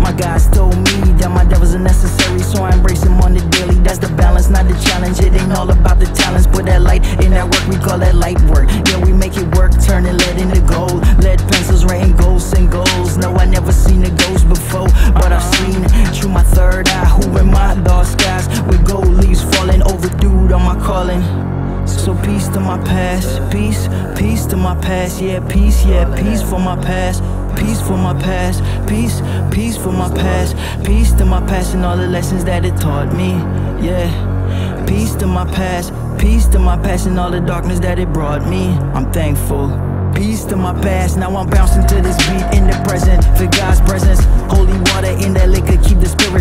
My guys told me that my devils are necessary, so I embrace them on the daily. That's the balance, not the challenge. It ain't all about the talents. Put that light in that work, we call that light work. Yeah, we make it work, turning lead into gold. Lead pencils, writing ghosts and goals. No, I never seen a ghost before, but I've seen through my third eye. Who in my dark skies with gold leaves falling over, dude, on my calling. So peace to my past, peace, peace to my past, yeah, peace, yeah, peace for my past, peace for my past, peace, peace for my past, peace to my past and all the lessons that it taught me, yeah. Peace to my past, peace to my past and all the darkness that it brought me. I'm thankful. Peace to my past, now I'm bouncing to this beat in the present. For God's presence, holy water in that liquor, keep the spirit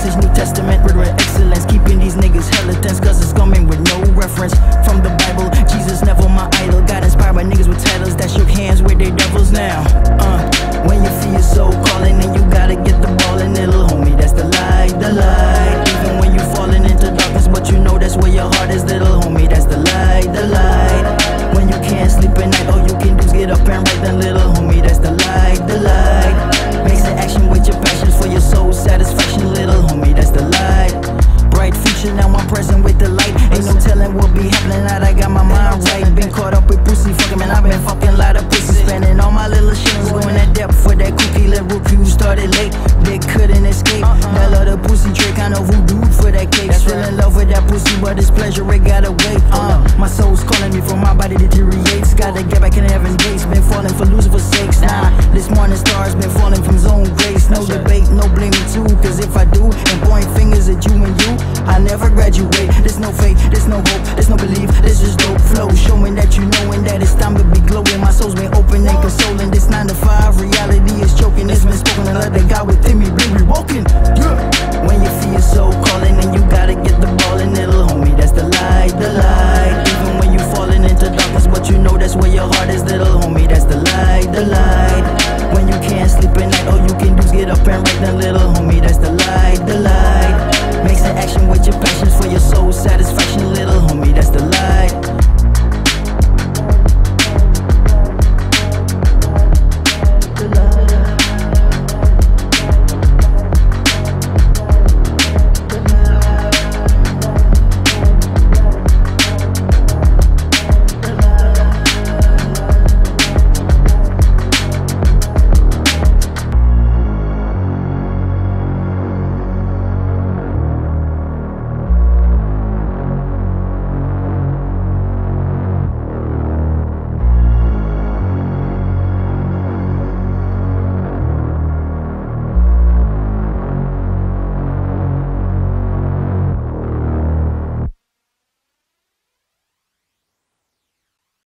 message, New Testament, with excellence. Keeping these niggas hella tense, cause it's coming with no reference from the Bible. Jesus never my idol, got inspired by niggas with titles that shook hands with their devils now. Uh, when you feel your soul calling and you gotta get the ball in, little homie, that's the light, the light. Even when you falling into darkness, but you know that's where your heart is, little homie, that's the light, the light. When you can't sleep at night, all you can do is get up and write, then little homie, man, I've been fucking a lot of pussy. Spending all my little shillings going that depth for that cookie. Let you started late, they couldn't escape. That love the pussy trick, I know voodoo for that cake. Still in love with that pussy, but it's pleasure, it gotta wait. Uh, my soul's calling me for my body deteriorates. Gotta get back in heaven's gates. Been falling for Lucifer's sakes. Nah, this morning stars been falling from zone grace. No debate, no blaming too. Cause if I do, and point fingers at you up and ring that little